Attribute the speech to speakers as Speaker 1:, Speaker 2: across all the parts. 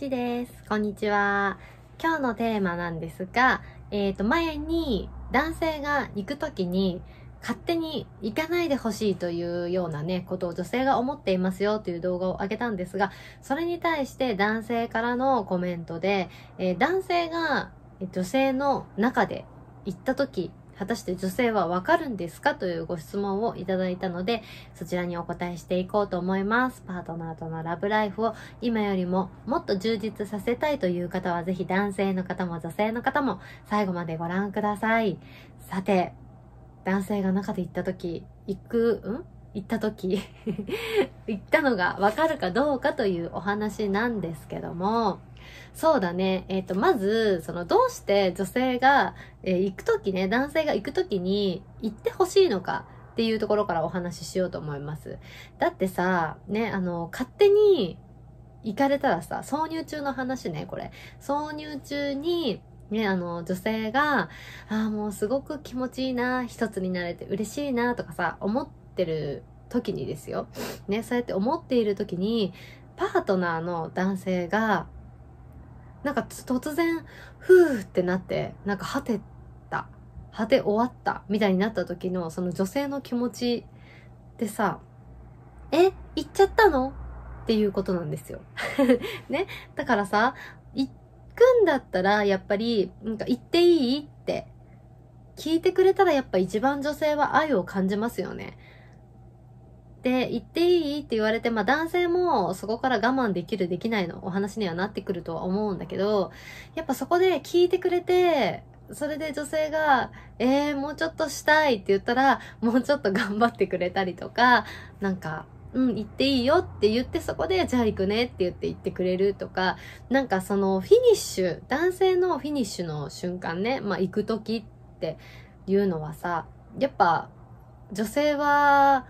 Speaker 1: ちです。こんにちは。今日のテーマなんですが、えっ、と、前に男性が行くときに勝手に行かないでほしいというようなね、ことを女性が思っていますよという動画を上げたんですが、それに対して男性からのコメントで、えー男性が女性の中で行ったとき、果たして女性はわかるんですかというご質問をいただいたので、そちらにお答えしていこうと思います。パートナーとのラブライフを今よりももっと充実させたいという方はぜひ男性の方も女性の方も最後までご覧ください。さて、男性が中で行った時、行く、ん？行った時 行ったのがわかるかどうかというお話なんですけども、そうだね。えっ、と、まず、その、どうして女性が、えー行くときね、男性が行くときに行ってほしいのかっていうところからお話ししようと思います。だってさ、ね、あの、勝手に行かれたらさ、挿入中の話ね、これ。挿入中に、ね、あの、女性が、ああ、もうすごく気持ちいいな、一つになれて嬉しいな、とかさ、思ってる時にですよ。ね、そうやって思っている時に、パートナーの男性が、なんか突然、ふーってなって、なんか果てた、果て終わった、みたいになった時の、その女性の気持ちってさ、え、行っちゃったの？っていうことなんですよ。ね。だからさ、行くんだったら、やっぱり、なんか行っていい？って、聞いてくれたらやっぱ一番女性は愛を感じますよね。で、行っていい？って言われて、まあ男性もそこから我慢できるできないのお話にはなってくるとは思うんだけど、やっぱそこで聞いてくれて、それで女性が、えー、もうちょっとしたいって言ったら、もうちょっと頑張ってくれたりとか、なんか、うん、行っていいよって言ってそこで、じゃあ行くねって言って行ってくれるとか、なんかそのフィニッシュ、男性のフィニッシュの瞬間ね、まあ行く時っていうのはさ、やっぱ女性は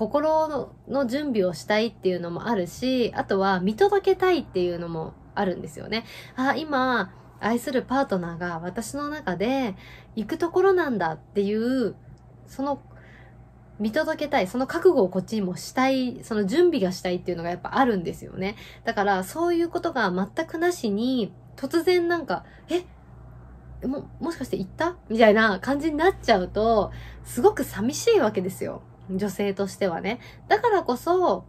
Speaker 1: 心の準備をしたいっていうのもあるし、あとは見届けたいっていうのもあるんですよね。あ、今、愛するパートナーが私の中で行くところなんだっていう、その見届けたい、その覚悟をこっちにもしたい、その準備がしたいっていうのがやっぱあるんですよね。だからそういうことが全くなしに、突然なんか、えも、もしかして行った？みたいな感じになっちゃうと、すごく寂しいわけですよ。女性としてはね。だからこそ、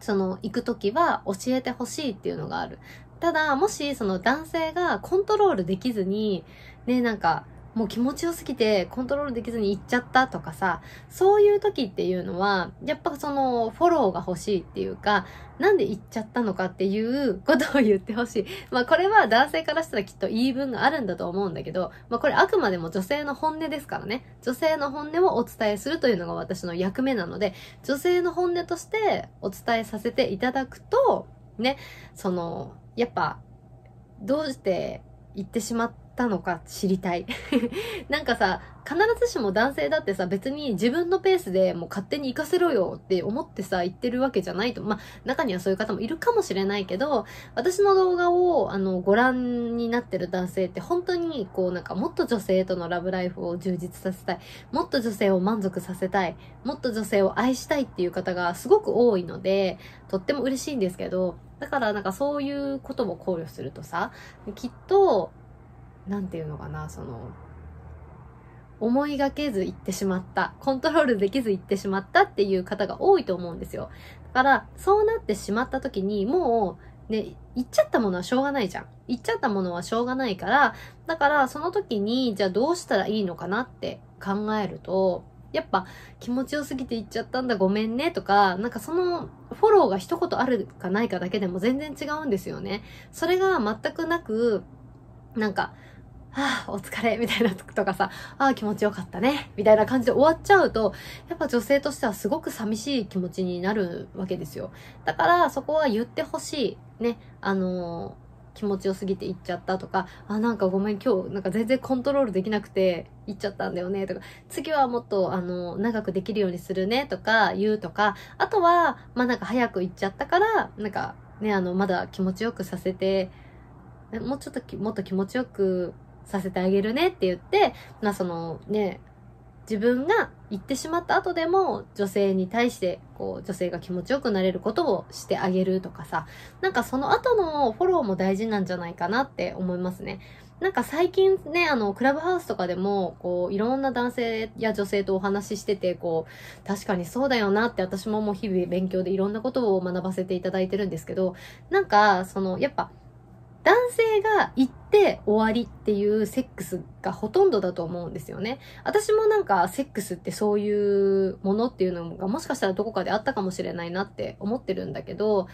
Speaker 1: その、行くときは教えてほしいっていうのがある。ただ、もし、その男性がコントロールできずに、ね、なんか、もう気持ちよすぎてコントロールできずに行っちゃったとかさ、そういう時っていうのは、やっぱそのフォローが欲しいっていうか、なんで行っちゃったのかっていうことを言ってほしい。まあこれは男性からしたらきっと言い分があるんだと思うんだけど、まあこれあくまでも女性の本音ですからね。女性の本音をお伝えするというのが私の役目なので、女性の本音としてお伝えさせていただくと、ね、その、やっぱ、どうして行ってしまったたのか知りたい。なんかさ、必ずしも男性だってさ、別に自分のペースでもう勝手に行かせろよって思ってさ、言ってるわけじゃないと。まあ、中にはそういう方もいるかもしれないけど、私の動画を、あの、ご覧になってる男性って本当に、こう、なんかもっと女性とのラブライフを充実させたい。もっと女性を満足させたい。もっと女性を愛したいっていう方がすごく多いので、とっても嬉しいんですけど、だからなんかそういうことも考慮するとさ、きっと、なんていうのかな、その、思いがけず行ってしまった。コントロールできず行ってしまったっていう方が多いと思うんですよ。だから、そうなってしまった時に、もう、ね、行っちゃったものはしょうがないじゃん。行っちゃったものはしょうがないから、だからその時に、じゃあどうしたらいいのかなって考えると、やっぱ気持ちよすぎて行っちゃったんだごめんねとか、なんかそのフォローが一言あるかないかだけでも全然違うんですよね。それが全くなく、なんか、はあ、お疲れ、みたいなとかさ、ああ、気持ちよかったね、みたいな感じで終わっちゃうと、やっぱ女性としてはすごく寂しい気持ちになるわけですよ。だから、そこは言ってほしい。ね、あのー気持ちよすぎて行っちゃったとか、あ、なんかごめん、今日なんか全然コントロールできなくて行っちゃったんだよね、とか、次はもっと、あの、長くできるようにするね、とか言うとか、あとは、まあなんか早く行っちゃったから、なんかね、あの、まだ気持ちよくさせて、もうちょっともっと気持ちよくさせてあげるねって言って、まあそのね、自分が言ってしまった後でも女性に対してこう女性が気持ちよくなれることをしてあげるとかさなんかその後のフォローも大事なんじゃないかなって思いますね。なんか最近ね、あの、クラブハウスとかでも、こう、いろんな男性や女性とお話ししてて、こう、確かにそうだよなって私ももう日々勉強でいろんなことを学ばせていただいてるんですけど、なんか、その、やっぱ、男性が言って終わりっていうセックスがほとんどだと思うんですよね。私もなんかセックスってそういうものっていうのがもしかしたらどこかであったかもしれないなって思ってるんだけど、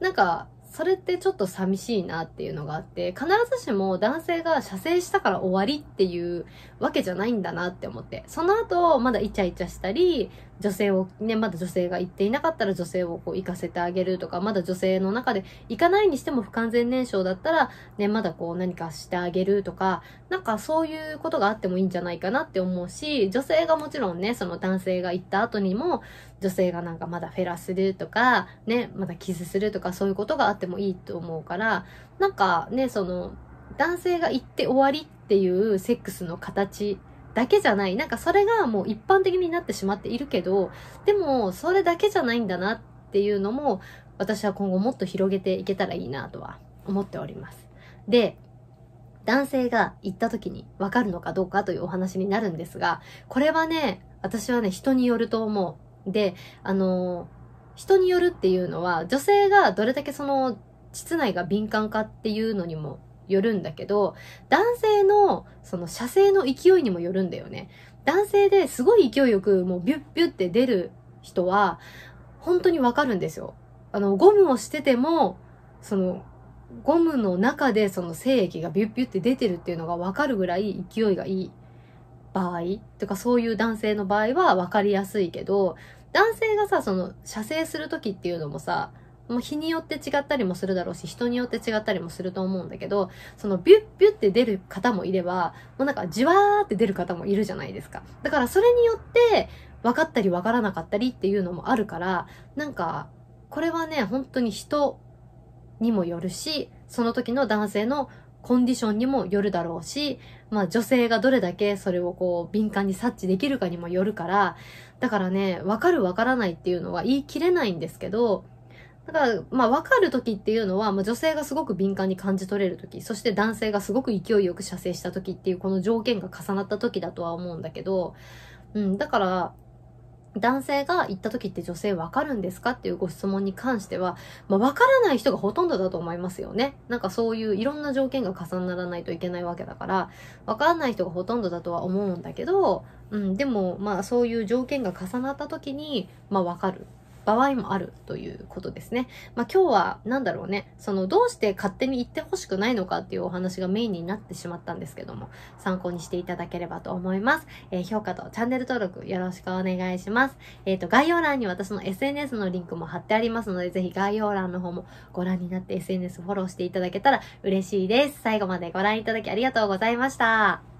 Speaker 1: なんかそれってちょっと寂しいなっていうのがあって、必ずしも男性が射精したから終わりっていうわけじゃないんだなって思って、その後まだイチャイチャしたり、女性を、ね、まだ女性が行っていなかったら女性をこう行かせてあげるとか、まだ女性の中で行かないにしても不完全燃焼だったら、ね、まだこう何かしてあげるとか、なんかそういうことがあってもいいんじゃないかなって思うし、女性がもちろんね、その男性が行った後にも、女性がなんかまだフェラするとか、ね、まだキスするとかそういうことがあってもいいと思うから、なんかね、その、男性が行って終わりっていうセックスの形だけじゃない。なんかそれがもう一般的になってしまっているけど、でもそれだけじゃないんだなっていうのも、私は今後もっと広げていけたらいいなとは思っております。で、男性が言った時にわかるのかどうかというお話になるんですが、これはね、私はね、人によると思う。で、あの、人によるっていうのは、女性がどれだけその、膣内が敏感かっていうのにもよるんだけど、男性のその射精の勢いにもよるんだよね。男性ですごい勢いよくもうビュッビュって出る人は、本当にわかるんですよ。あの、ゴムをしてても、その、ゴムの中でその精液がビュッビュって出てるっていうのがわかるぐらい勢いがいい場合とかそういう男性の場合はわかりやすいけど、男性がさ、その射精する時っていうのもさ、もう日によって違ったりもするだろうし、人によって違ったりもすると思うんだけど、そのビュッビュって出る方もいれば、もうなんかじわーって出る方もいるじゃないですか。だからそれによって分かったり分からなかったりっていうのもあるから、なんか、これはね、本当に人にもよるし、その時の男性のコンディションにもよるだろうし、まあ女性がどれだけそれをこう敏感に察知できるかにもよるから、だからね、わかるわからないっていうのは言い切れないんですけど、だから、まあ、わかる時っていうのは、まあ、女性がすごく敏感に感じ取れる時、そして男性がすごく勢いよく射精した時っていう、この条件が重なった時だとは思うんだけど、うん、だから、男性が言った時って女性わかるんですかっていうご質問に関しては、まあ、わからない人がほとんどだと思いますよね。なんかそういういろんな条件が重ならないといけないわけだから、わからない人がほとんどだとは思うんだけど、うん、でも、まあそういう条件が重なった時に、まあわかる。場合もあるということですね。まあ、今日は何だろうね、そのどうして勝手に言ってほしくないのかっていうお話がメインになってしまったんですけども、参考にしていただければと思います。えー、評価とチャンネル登録よろしくお願いします。えっ、ー、と、概要欄に私の SNS のリンクも貼ってありますので、ぜひ概要欄の方もご覧になって SNS フォローしていただけたら嬉しいです。最後までご覧いただきありがとうございました。